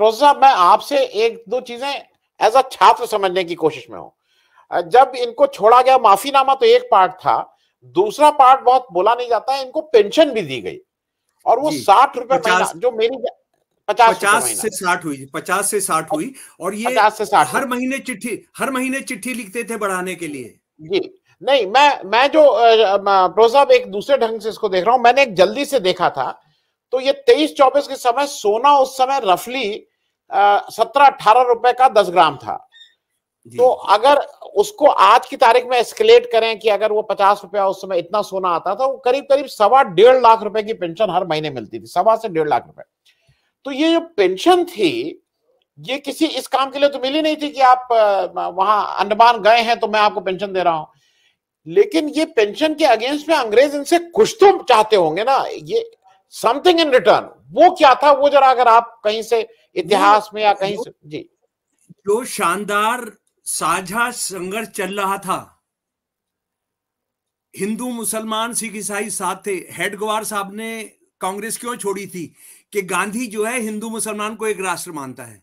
Professor साहब मैं आपसे एक दो चीज़ें एज अ छात्र समझने की कोशिश में हूँ। जब इनको छोड़ा गया माफीनामा तो एक पार्ट था दूसरा पार्ट बहुत बोला नहीं जाता है इनको पेंशन भी दी गई। और वो साठ रुपए महीना जो मेरी पचास पचास से साठ हुई पचास से साठ हुई और ये से हर महीने चिट्ठी हर महीने चिट्ठी लिखते थे बढ़ाने के लिए। जी नहीं मैं मैं जो प्रोसाब एक दूसरे ढंग से इसको देख रहा हूँ मैंने एक जल्दी से देखा था तो ये तेईस चौबीस के समय सोना उस समय रफली सत्रह अठारह रुपए का दस ग्राम था। तो अगर उसको आज की तारीख में एस्केलेट करें कि अगर वो पचास रुपया उस समय इतना सोना आता था वो करीब करीब सवा डेढ़ लाख रुपए की पेंशन हर महीने मिलती थी सवा से डेढ़ लाख रुपए। तो ये जो पेंशन थी ये किसी इस काम के लिए तो मिली नहीं थी कि आप वहाँ अंडमान गए हैं तो मैं आपको पेंशन दे रहा हूँ। लेकिन ये पेंशन के अगेंस्ट में अंग्रेज़ इनसे कुछ तो चाहते होंगे ना ये समथिंग इन रिटर्न वो क्या था? वो जरा अगर आप कहीं से इतिहास में या कहीं से जी। जो शानदार साझा संघर्ष चल रहा था। हिंदू मुसलमान सिख ईसाई साथ थे। हेडगवार साहब ने कांग्रेस क्यों छोड़ी थी? कि गांधी जो है हिंदू मुसलमान को एक राष्ट्र मानता है।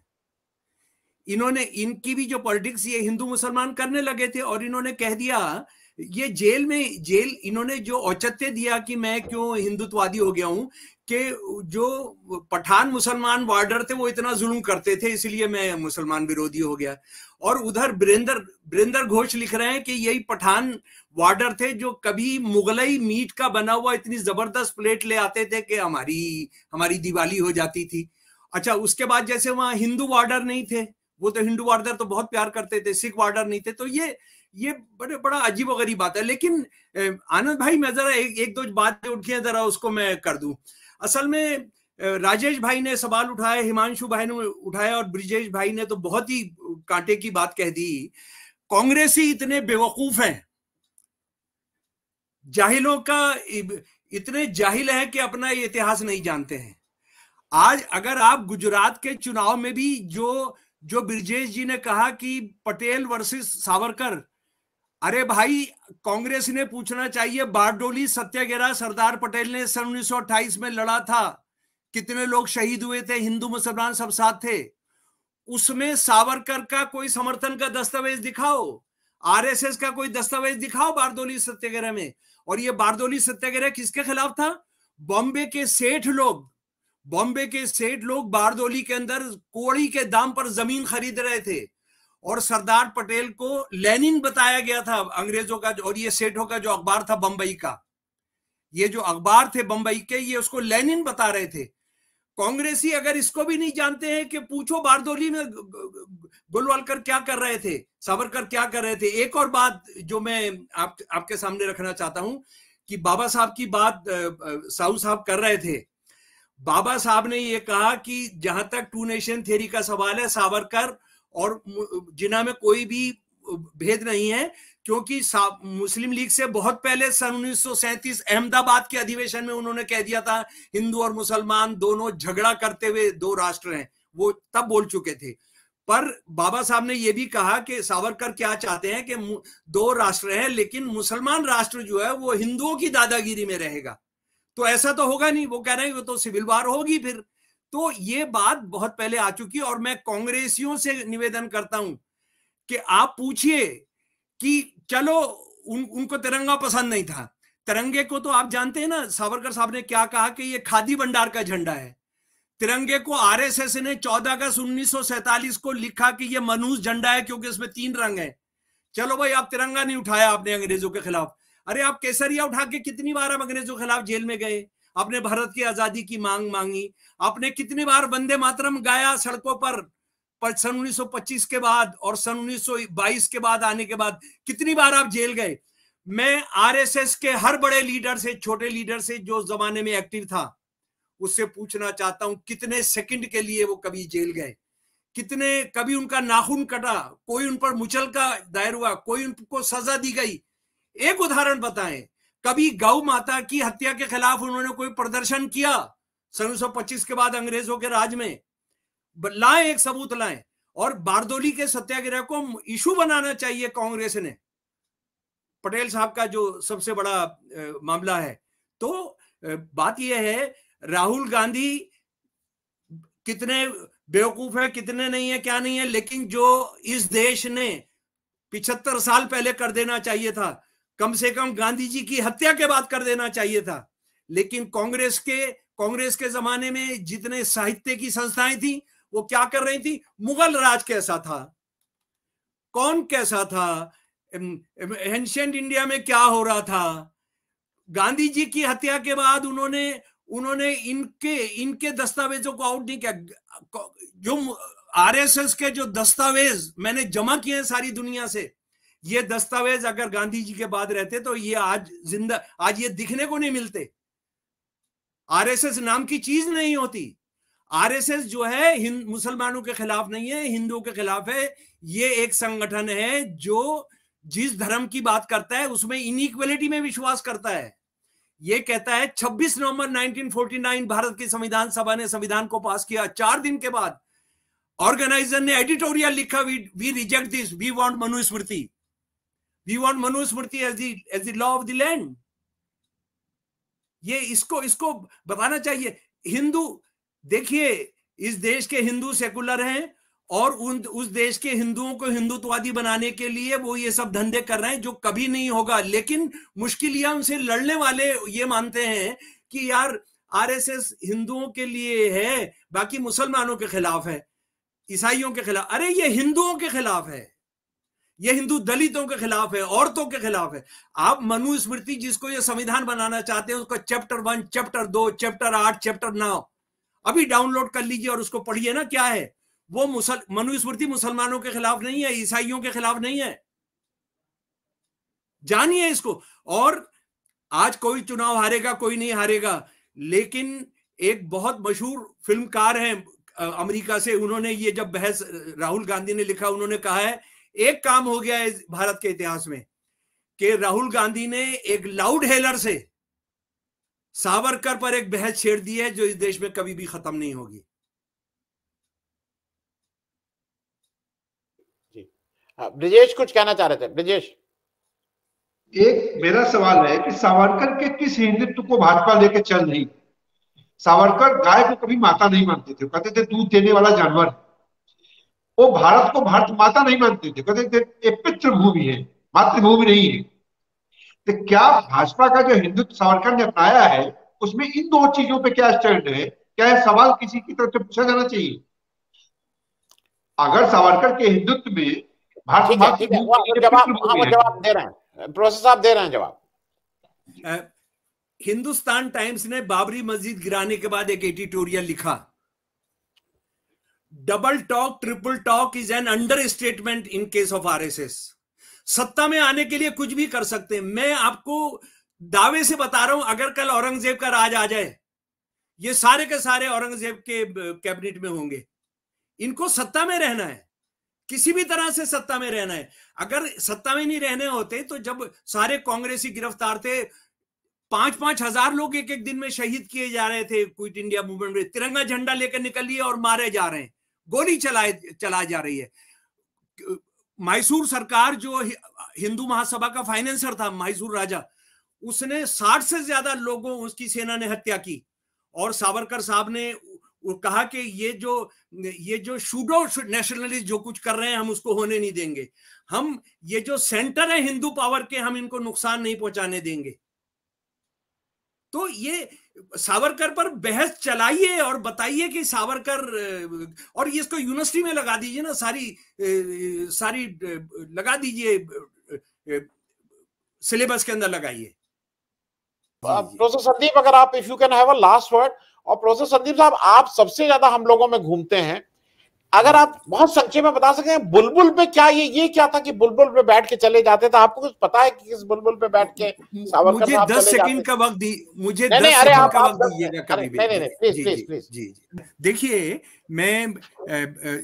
इन्होंने इनकी भी जो पॉलिटिक्स ये हिंदू मुसलमान करने लगे थे और इन्होंने कह दिया ये जेल में, जेल, इन्होंने जो औचत्य दिया कि मैं क्यों हिंदुत्ववादी हो गया हूँ, कि जो पठान मुसलमान वार्डर थे, वो इतना जुल्म करते थे, इसलिए मैं मुसलमान विरोधी हो गया। और उधर ब्रिंदर ब्रिंदर घोष लिख रहे हैं कि यही पठान वार्डर थे जो कभी मुगलई मीट का बना हुआ इतनी ज़बरदस्त प्लेट ले आते थे कि हमारी हमारी दिवाली हो जाती थी। अच्छा उसके बाद जैसे वहाँ हिंदू वार्डर नहीं थे, वो तो हिंदू वार्डर तो बहुत प्यार करते थे, सिख वार्डर नहीं थे तो ये ये बड़े बड़ा अजीब गरीब बात है। लेकिन आनंद भाई मैं जरा एक, एक दो बात उठी है जरा उसको मैं कर दूँ। असल में राजेश भाई ने सवाल उठाया हिमांशु भाई ने उठाया और ब्रिजेश भाई ने तो बहुत ही कांटे की बात कह दी। कांग्रेसी इतने बेवकूफ़ हैं। जाहिलों का इतने जाहिल हैं कि अपना इतिहास नहीं जानते हैं। आज अगर आप गुजरात के चुनाव में भी जो जो ब्रिजेश जी ने कहा कि पटेल वर्सेस सावरकर अरे भाई, कांग्रेस ने पूछना चाहिए, बारडोली सत्याग्रह सरदार पटेल ने सन उन्नीस सौ अट्ठाईस में लड़ा था। कितने लोग शहीद हुए थे? हिंदू, मुसलमान सब साथ थे। उसमें सावरकर का कोई समर्थन का दस्तावेज़ दिखाओ। आरएसएस का कोई दस्तावेज़ दिखाओ बारदोली सत्याग्रह में। और ये बारदोली सत्याग्रह किसके खिलाफ था? बॉम्बे के सेठ लोग। बॉम्बे के सेठ लोग बारदोली के अंदर कोड़ी के दाम पर ज़मीन खरीद रहे थे। और सरदार पटेल को लेनिन बताया गया था अंग्रेज़ों का और ये सेठों का जो अखबार था बंबई का। ये जो अखबार थे बंबई के ये उसको लेनिन बता रहे थे। कांग्रेसी अगर इसको भी नहीं जानते हैं कि पूछो बारदोली में गुलवालकर क्या कर रहे थे सावरकर क्या कर रहे थे। एक और बात जो मैं आप, आपके सामने रखना चाहता हूँ कि बाबा साहब की बात साहू साहब कर रहे थे। बाबा साहब ने ये कहा कि जहाँ तक टू नेशन थ्योरी का सवाल है सावरकर और जिना में कोई भी भेद नहीं है, क्योंकि मुस्लिम लीग से बहुत पहले सन उन्नीस सौ सैंतीस अहमदाबाद के अधिवेशन में उन्होंने कह दिया था, हिंदू और मुसलमान दोनों झगड़ा करते हुए दो राष्ट्र हैं। वो तब बोल चुके थे। पर बाबा साहब ने यह भी कहा कि सावरकर क्या चाहते हैं कि दो राष्ट्र हैं, लेकिन मुसलमान राष्ट्र जो है, वो हिंदुओं की दादागिरी में रहेगा। तो ऐसा तो होगा नहीं, वो कह रहे हैं वो तो सिविल वार होगी फिर। तो ये बात बहुत पहले आ चुकी है और मैं कांग्रेसियों से निवेदन करता हूँ कि आप पूछिए कि चलो, उन, उनको तिरंगा पसंद नहीं था। तिरंगे को तो आप जानते हैं ना, सावरकर साहब ने क्या कहा कि ये खादी भंडार का झंडा है। तिरंगे को आरएसएस ने 14 अगस्त उन्नीस को लिखा कि ये मनूस झंडा है क्योंकि इसमें तीन रंग है। चलो भाई, आप तिरंगा नहीं उठाया आपने अंग्रेज़ों के खिलाफ। अरे आप केसरिया उठा के कितनी बार हम अंग्रेज़ों के खिलाफ जेल में गए? आपने भारत की आज़ादी की मांग मांगी। आपने कितनी बार वंदे मातरम गाया सड़कों पर? पर सन 1925 के बाद और सन 1922 के बाद आने के बाद कितनी बार आप जेल गए? मैं आरएसएस के हर बड़े लीडर से, छोटे लीडर से जो जमाने में एक्टिव था, उससे पूछना चाहता हूँ, कितने सेकंड के लिए वो कभी जेल गए? कितने, कभी उनका नाखून कटा, कोई उन पर मुचल का दायर हुआ, कोई उनको सजा दी गई? एक उदाहरण बताएँ कभी गौ माता की हत्या के खिलाफ उन्होंने कोई प्रदर्शन किया? सन उन्नीस के बाद अंग्रेज़ों के राज में। लाए एक सबूत लाए। और बारदोली के सत्याग्रह को इशू बनाना चाहिए कांग्रेस ने। पटेल साहब का जो सबसे बड़ा मामला है। तो बात यह है, राहुल गांधी कितने बेवकूफ़ है, कितने नहीं है, क्या नहीं है, लेकिन जो इस देश ने पिछहत्तर साल पहले कर देना चाहिए था कम से कम गांधी जी की हत्या के बाद कर देना चाहिए था। लेकिन कांग्रेस के कांग्रेस के जमाने में जितने साहित्य की संस्थाएँ थी, वो क्या कर रही थी? मुगल राज कैसा था? कौन कैसा था? एंशियंट इंडिया में क्या हो रहा था? गांधी जी की हत्या के बाद उन्होंने उन्होंने इनके इनके दस्तावेजों को आउट नहीं किया। जो आरएसएस के जो दस्तावेज़ मैंने जमा किए हैं सारी दुनिया से ये दस्तावेज़ अगर गांधी जी के बाद रहते तो ये आज ज़िंदा, आज ये दिखने को नहीं मिलते। आरएसएस नाम की चीज़ नहीं होती। आरएसएस जो है मुसलमानों के खिलाफ नहीं है, हिंदुओं के खिलाफ है। ये एक संगठन है जो जिस धर्म की बात करता है, उसमें इनइक्वलिटी में विश्वास करता है। ये कहता है 26 नवंबर 1949 भारत की संविधान सभा ने संविधान को पास किया। चार दिन के बाद ऑर्गेनाइजर ने एडिटोरियल लिखा we reject this we want Manusmriti we want Manusmriti as the as the law of the land ये इसको इसको बताना चाहिए। हिंदू, देखिए, इस देश के हिंदू सेकुलर हैं और उन, उस देश के हिंदुओं को हिंदुत्ववादी बनाने के लिए वो ये सब धंधे कर रहे हैं, जो कभी नहीं होगा। लेकिन मुश्किल यह उनसे लड़ने वाले ये मानते हैं कि यार, आरएसएस हिंदुओं के लिए है, बाकी मुसलमानों के खिलाफ है, ईसाइयों के खिलाफ। अरे, ये हिंदुओं के खिलाफ है। ये हिंदू दलितों के खिलाफ है, औरतों के खिलाफ है। आप मनु स्मृति जिसको ये संविधान बनाना चाहते हैं, उसका चैप्टर वन चैप्टर दो चैप्टर आठ चैप्टर नौ अभी डाउनलोड कर लीजिए और उसको पढ़िए ना, क्या है? वो मुसल मनुस्मृति मुसलमानों के खिलाफ नहीं है, ईसाइयों के खिलाफ नहीं है। जानिए इसको। और आज कोई चुनाव हारेगा, कोई नहीं हारेगा, लेकिन एक बहुत मशहूर फिल्मकार है अमेरिका से, उन्होंने ये जब बहस, राहुल गांधी ने लिखा, उन्होंने कहा है एक काम हो गया है भारत के इतिहास में कि राहुल गांधी ने एक लाउड हेलर से सावरकर पर एक बहस छेड़ दी है जो इस देश में कभी भी खत्म नहीं होगी। ब्रिजेश कुछ कहना चाह रहे थे? ब्रिजेश। एक मेरा सवाल है कि सावरकर के किस हिंदुत्व को भाजपा लेके चल रही? सावरकर गाय को कभी माता नहीं मानते थे कहते थे दूध देने वाला जानवर वो भारत को भारत माता नहीं मानते थे। कहते थे ये पितृ भूमि है मातृभूमि नहीं है। तो क्या भाजपा का जो हिंदुत्व सावरकर ने अपनाया है उसमें इन दो चीज़ों पे क्या स्टैंड है? क्या यह सवाल किसी की तरफ़ से पूछा जाना चाहिए? अगर सावरकर के हिंदुत्व में भारत जवाब जवाब दे रहे हैं। प्रोफेसर साहब दे रहे हैं जवाब। हिंदुस्तान टाइम्स ने बाबरी मस्जिद गिराने के बाद एक एडिटोरियल लिखा। Double talk triple talk is an understatement in case of RSS सत्ता में आने के लिए कुछ भी कर सकते हैं। मैं आपको दावे से बता रहा हूँ, अगर कल औरंगज़ेब का राज आ जाए, ये सारे के सारे औरंगज़ेब के कैबिनेट में होंगे। इनको सत्ता में रहना है। किसी भी तरह से सत्ता में रहना है। अगर सत्ता में नहीं रहने होते तो जब सारे कांग्रेसी गिरफ़्तार थे पाँच पाँच हज़ार लोग एक एक दिन में शहीद किए जा रहे थे, क्विट इंडिया मूवमेंट में। तिरंगा झंडा लेकर निकलिए और मारे जा रहे हैं। गोली चलाए, चला जा रही है। मैसूर सरकार जो हिंदू महासभा का फाइनेंसर था, मैसूर राजा, उसने साठ से ज़्यादा लोगों, उसकी सेना ने हत्या की। और सावरकर साहब ने कहा कि ये जो ये जो शूडो नेशनलिस्ट जो कुछ कर रहे हैं, हम उसको होने नहीं देंगे। हम, ये जो सेंटर है हिंदू पावर के, हम इनको नुकसान नहीं पहुँचाने देंगे। तो ये सावरकर पर बहस चलाइए और बताइए कि सावरकर और ये इसको यूनिवर्सिटी में लगा दीजिए ना सारी सारी लगा दीजिए सिलेबस के अंदर लगाइए। प्रोफेसर संदीप अगर आप if you can have a last word और प्रोफेसर संदीप साहब आप सबसे ज़्यादा हम लोगों में घूमते हैं अगर आप बहुत संक्षेप में बता सके बुलबुल पे क्या ये ये क्या था कि बुलबुल पे बैठ के चले जाते थे? आपको कुछ पता है कि किस बुलबुल पे बैठ के सावरकर मुझे दस सेकंड का वक्त दी मुझे दस सेकंड का वक्त दीजिएगा कभी भी। नहीं नहीं प्लीज़ प्लीज़ प्लीज़ जी जी देखिए मैं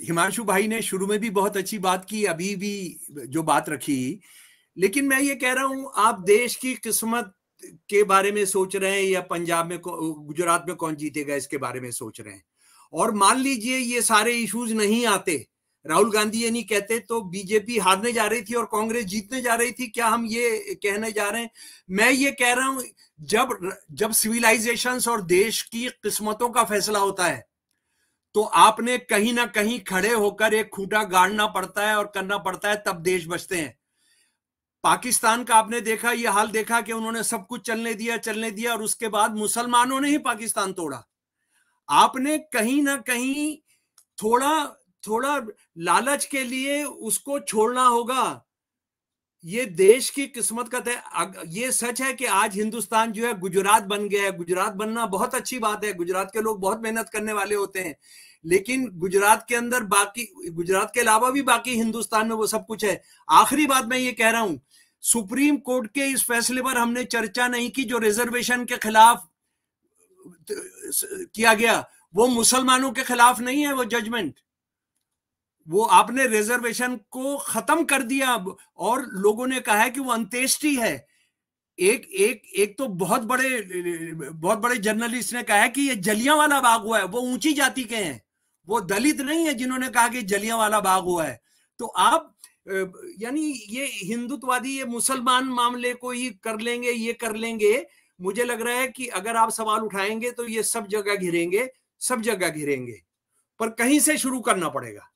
हिमांशु भाई ने शुरू में भी बहुत अच्छी बात की अभी भी जो बात रखी। लेकिन मैं ये कह रहा हूँ आप देश की किस्मत के बारे में सोच रहे हैं या पंजाब में गुजरात में कौन जीतेगा इसके बारे में सोच रहे हैं? और मान लीजिए ये सारे इश्यूज़ नहीं आते। राहुल गांधी ये नहीं कहते तो बीजेपी हारने जा रही थी और कांग्रेस जीतने जा रही थी। क्या हम ये कहने जा रहे हैं? मैं ये कह रहा हूँ, जब जब सिविलाइजेशन और देश की किस्मतों का फैसला होता है तो आपने कहीं ना कहीं खड़े होकर एक खूंटा गाड़ना पड़ता है और करना पड़ता है, तब देश बचते हैं। पाकिस्तान का आपने देखा, ये हाल देखा कि उन्होंने सब कुछ चलने दिया चलने दिया, और उसके बाद मुसलमानों ने ही पाकिस्तान तोड़ा। आपने कहीं ना कहीं थोड़ा थोड़ा लालच के लिए उसको छोड़ना होगा। ये देश की किस्मत का तय ये सच है कि आज हिंदुस्तान जो है गुजरात बन गया है। गुजरात बनना बहुत अच्छी बात है। गुजरात के लोग बहुत मेहनत करने वाले होते हैं। लेकिन गुजरात के अंदर बाकी, गुजरात के अलावा भी बाकी हिंदुस्तान में वो सब कुछ है। आखिरी बात मैं ये कह रहा हूँ, सुप्रीम कोर्ट के इस फैसले पर हमने चर्चा नहीं की जो रिजर्वेशन के खिलाफ किया गया। वो मुसलमानों के खिलाफ नहीं है वो जजमेंट वो आपने रिजर्वेशन को खत्म कर दिया। और लोगों ने कहा है कि वो अंत्येष्टि है। एक एक एक तो बहुत बड़े बहुत बड़े जर्नलिस्ट ने कहा है कि ये जलिया वाला बाग हुआ है। वो ऊँची जाति के हैं। वो दलित नहीं है जिन्होंने कहा कि जलिया वाला बाग हुआ है। तो आप, यानी ये हिंदुत्ववादी, ये मुसलमान मामले को ही कर लेंगे, ये कर लेंगे। मुझे लग रहा है कि अगर आप सवाल उठाएँगे तो ये सब जगह घिरेंगे, सब जगह घिरेंगे, पर कहीं से शुरू करना पड़ेगा।